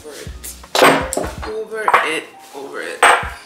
over it. Over it, over it.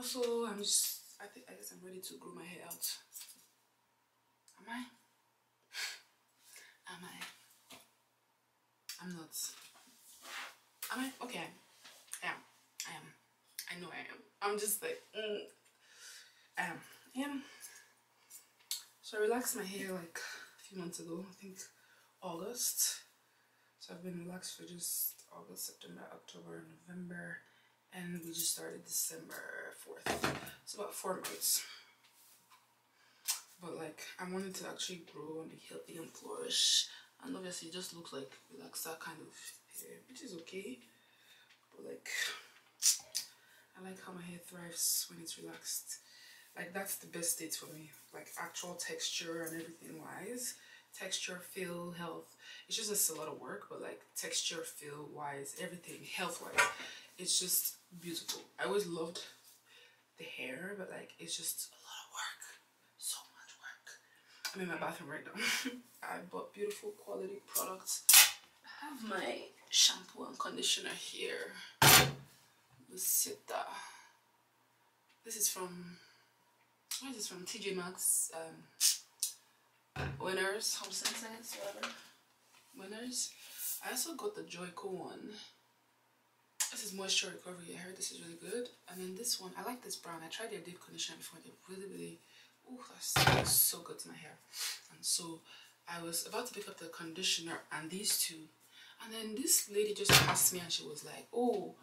Also I'm just I think I guess I'm ready to grow my hair out. Am I? Am I? I'm not. Am I? Okay. I am. I am. I know I am. I'm just like mm, I am. I am. So I relaxed my hair like a few months ago. I think August. So I've been relaxed for just August, September, October, November, and we just started December 4th. It's about four months. But like I wanted to actually grow and be healthy and flourish. And obviously it just looks like relaxed that kind of hair, which is okay. But like I like how my hair thrives when it's relaxed. Like that's the best state for me. Like actual texture and everything wise. Texture, feel, health. It's just it's a lot of work, but like texture, feel wise, everything, health wise. It's just beautiful. I always loved the hair, but like it's just a lot of work. So much work. I'm in my bathroom right now. I bought beautiful quality products. I have my shampoo and conditioner here. Luseta. This is from where is this from? TJ Maxx. Um, winners, home senses, whatever. Winners. I also got the Joico one. This is moisture recovery. I heard this is really good. And then this one, I like this brown. I tried their deep conditioner before. They're really, really, oh, that's so good to my hair. And so I was about to pick up the conditioner and these two. And then this lady just asked me and she was like, oh,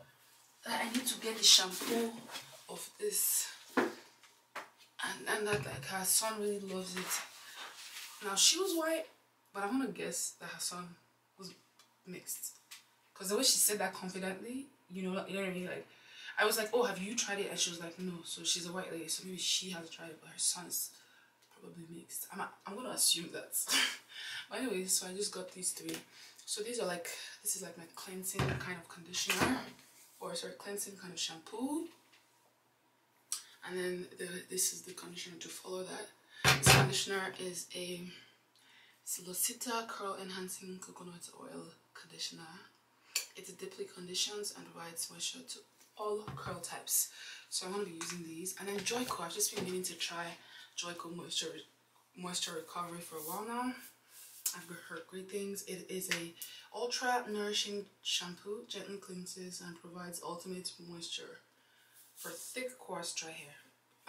I need to get the shampoo of this. And, and that like her son really loves it. Now she was white, but I'm gonna guess that her son was mixed. Because the way she said that confidently, you know, you know what I mean? Like, I was like, oh, have you tried it? And she was like, no. So she's a white lady, so maybe she has tried it, but her son's probably mixed. I'm, I'm gonna assume that. but anyway, so I just got these three. So these are like, this is like my cleansing kind of conditioner, or sorry, cleansing kind of shampoo. And then the, this is the conditioner to follow that. This conditioner is a Silocita Curl Enhancing Coconut Oil Conditioner. It deeply conditions and provides moisture to all curl types. So I'm going to be using these. And then Joico, I've just been meaning to try Joico Moisture, Moisture Recovery for a while now. I've heard great things. It is a ultra nourishing shampoo, gently cleanses and provides ultimate moisture for thick, coarse, dry hair.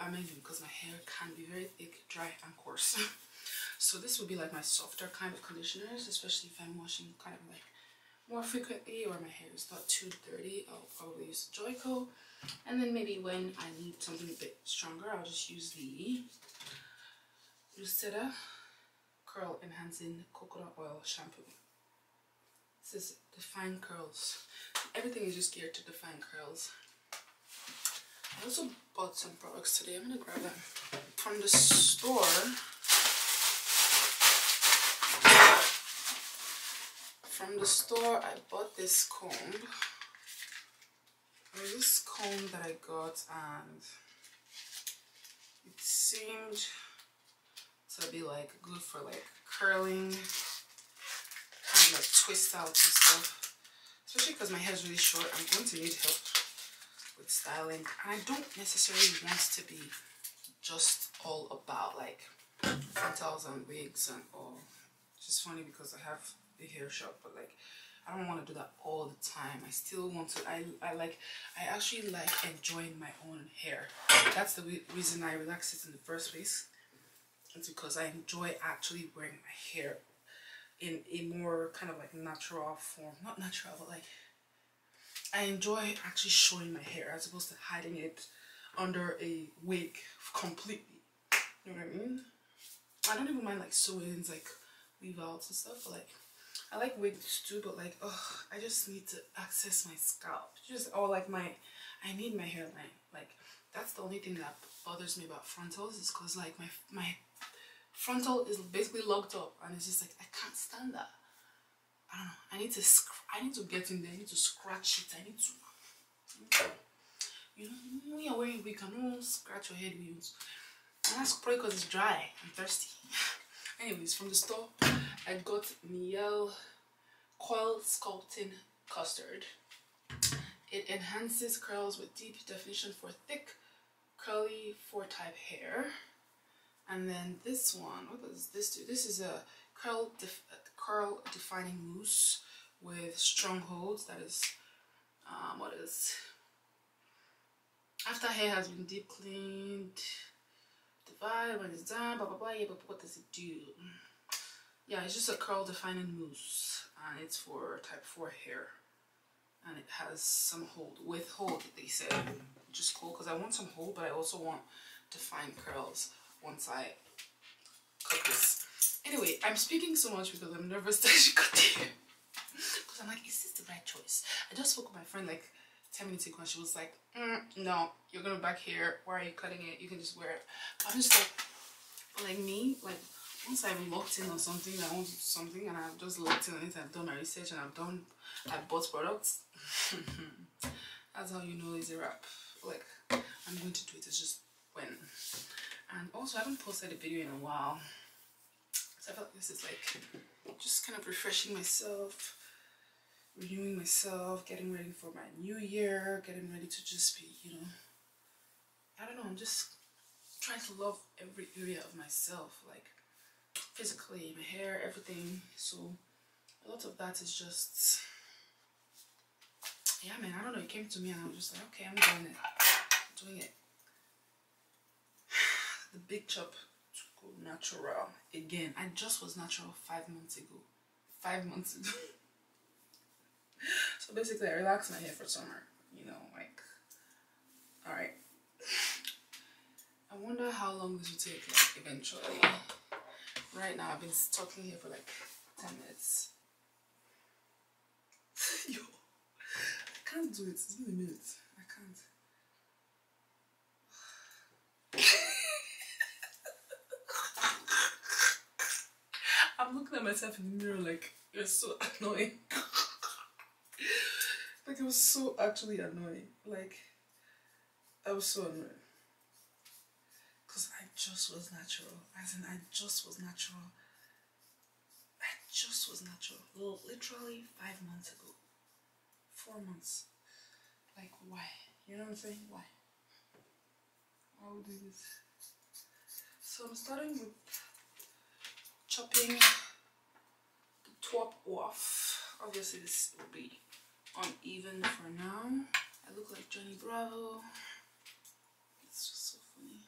Amazing because my hair can be very thick, dry and coarse. so this would be like my softer kind of conditioners, especially if I'm washing kind of like more frequently or my hair is not too dirty I'll probably use Joico. And then maybe when I need something a bit stronger I'll just use the Luseta Curl Enhancing Coconut Oil Shampoo. This is define curls. Everything is just geared to define curls. I also bought some products today. I'm gonna grab them from the store from the store I bought this comb. This comb that I got and it seemed to be like good for like curling kind of twist out and stuff. Especially because my hair is really short I'm going to need help with styling. And I don't necessarily want to be just all about like frontals and wigs and all. It's just funny because I have the hair shop but like I don't want to do that all the time. I still want to I, I like I actually like enjoying my own hair. That's the reason I relax it in the first place. It's because I enjoy actually wearing my hair in a more kind of like natural form. Not natural but like I enjoy actually showing my hair as opposed to hiding it under a wig completely. You know what I mean? I don't even mind like sew-ins like weave outs and stuff but like I like wigs too, but like, oh, I just need to access my scalp. Just, or like my, I need my hairline. Like, that's the only thing that bothers me about frontals is because like my, my frontal is basically locked up and it's just like, I can't stand that. I don't know. I need to, I need to get in there. I need to scratch it. I need to, you know, when you're wearing wig, I don't scratch your head with And that's probably because it's dry. I'm thirsty. Anyways, from the store, I got Mielle Coil Sculpting Custard. It enhances curls with deep definition for thick, curly four type hair and then this one what does this do this is a curl def curl defining mousse with strongholds that is um, what is after hair has been deep cleaned divide when it's done blah blah blah yeah but what does it do? Yeah it's just a curl defining mousse and it's for type 4 hair. And it has some hold with hold they said. Just cool because I want some hold but I also want defined curls once I cut this. Anyway I'm speaking so much because I'm nervous that she cut the hair because I'm like is this the right choice? I just spoke with my friend like 10 minutes ago and she was like mm, no you're gonna back here. Why are you cutting it? You can just wear it. I'm just like like me like once I'm locked in on something I want something and I've just locked in on it I've done my research and I've done I've bought products. That's how you know it's a wrap. Like I'm going to do it it's just when. And also I haven't posted a video in a while. So I felt like this is like just kind of refreshing myself renewing myself, getting ready for my new year, getting ready to just be, you know, I don't know, I'm just trying to love every area of myself, like physically, my hair, everything. So a lot of that is just, yeah, man, I don't know, it came to me and I was just like, okay, I'm doing it, I'm doing it. the big chop to go natural again. I just was natural five months ago. Five months ago. so basically I relax my hair for summer, you know, like, alright. I wonder how long this will take, like, eventually. Right now, I've been talking here for like 10 minutes. Yo, I can't do it. It's been a minute. I can't. I'm looking at myself in the mirror like, you're so annoying. Like it was so actually annoying. Like I was so annoying. Cause I just was natural. As in I just was natural. I just was natural. Well, literally five months ago. Four months. Like why? You know what I'm saying? Why? Why would do this? So I'm starting with chopping the top off. Obviously this will be uneven for now. I look like Johnny Bravo. It's just so funny.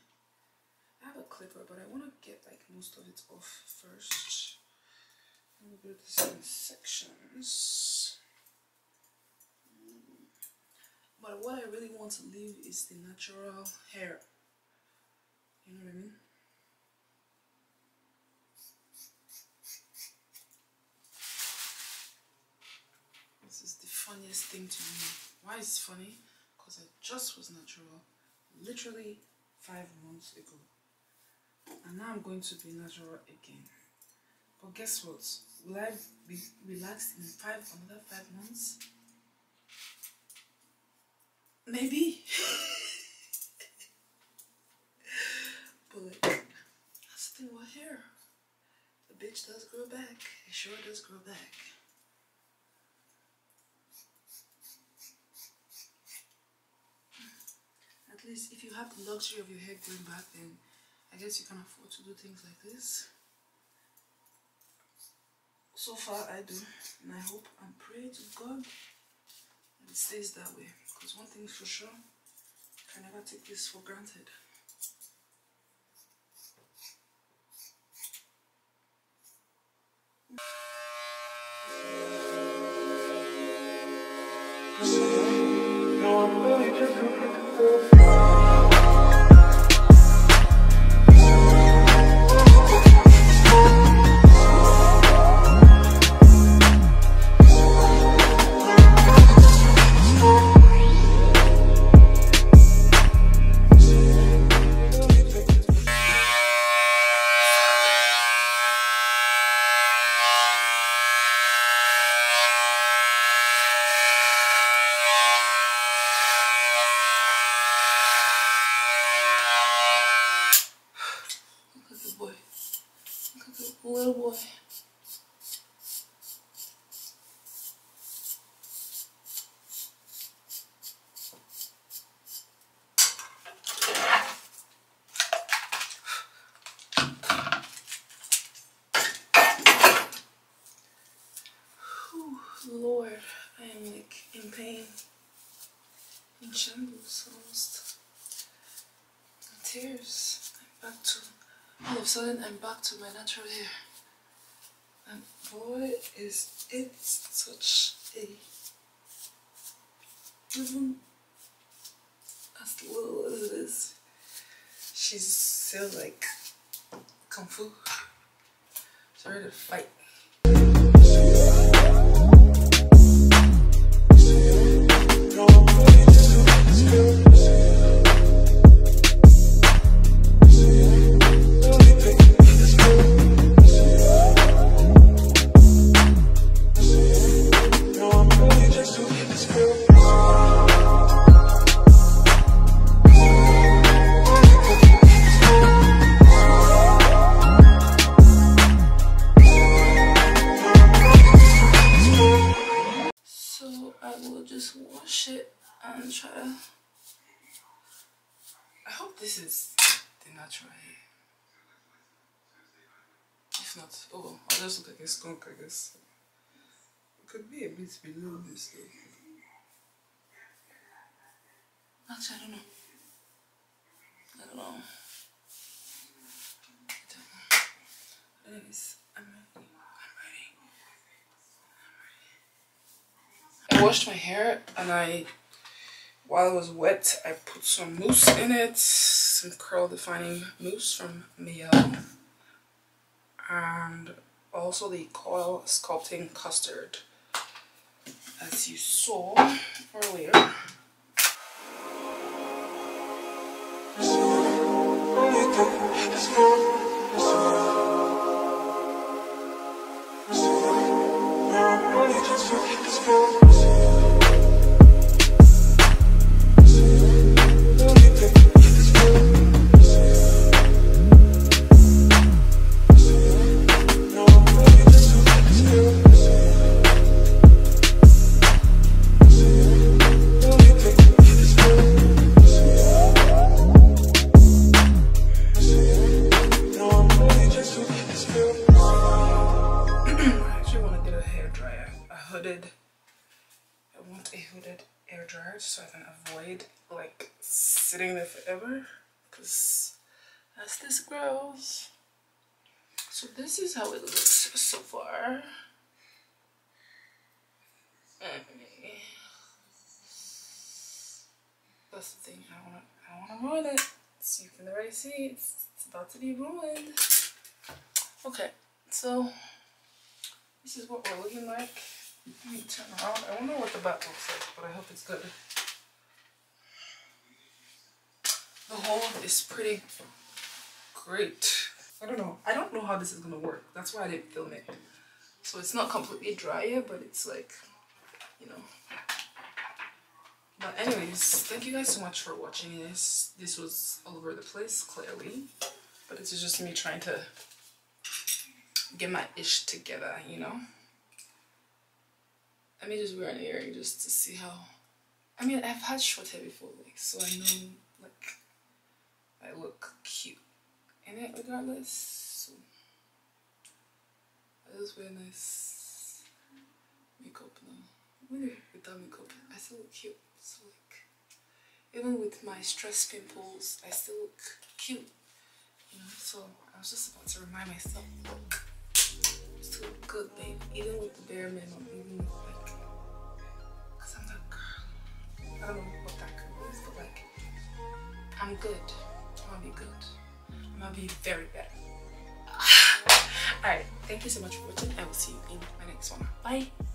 I have a clipper, but I want to get like most of it off first. I'm going to do this in sections. But what I really want to leave is the natural hair. You know what I mean? Funniest thing to me. Why is funny? Because I just was natural literally five months ago. And now I'm going to be natural again. But guess what? Will I be relaxed in five another five months? Maybe. but that's the thing with hair. The bitch does grow back. It sure does grow back. at least if you have the luxury of your hair going back, then I guess you can afford to do things like this. So far, I do, and I hope and pray to God that it stays that way. Because one thing for sure, I can never take this for granted. Oh, sudden, I'm back to my natural hair. And boy, is it such a, even as little as it is, she's still like kung fu. She's ready to fight. This is the natural hair. If not, oh, I'll just look like a skunk, I guess. It could be a bit below this though. Actually, I don't know. I don't know. Anyways, I'm ready. I'm ready. I'm ready. Washed my hair and I while it was wet, I put some mousse in it, some curl defining mousse from Mielle, and also the coil sculpting custard, as you saw earlier. As this grows. So this is how it looks so far. That's the thing I wanna I wanna ruin it. So you can already see it's, it's about to be ruined. Okay so this is what we're looking like. Let me turn around. I wonder what the back looks like, but I hope it's good. The hole is pretty great. I don't know. I don't know how this is gonna work. That's why I didn't film it. So it's not completely dry yet, but it's like, you know. But anyways, thank you guys so much for watching this. This was all over the place, clearly. But it's just me trying to get my ish together, you know. Let me just wear an earring just to see how. I mean, I've had short hair before, like, so I know, like, I look cute in it regardless. I just wear nice makeup now. Even without makeup, I still look cute. So, like, even with my stress pimples, I still look cute. You know, so I was just about to remind myself, look, still look good, babe. Even with the bare minimum, even with I'm that girl. I don't know what that is, but like, I'm good. Gonna be good. Gonna be very better. Alright, thank you so much for watching. I will see you in my next one. Bye.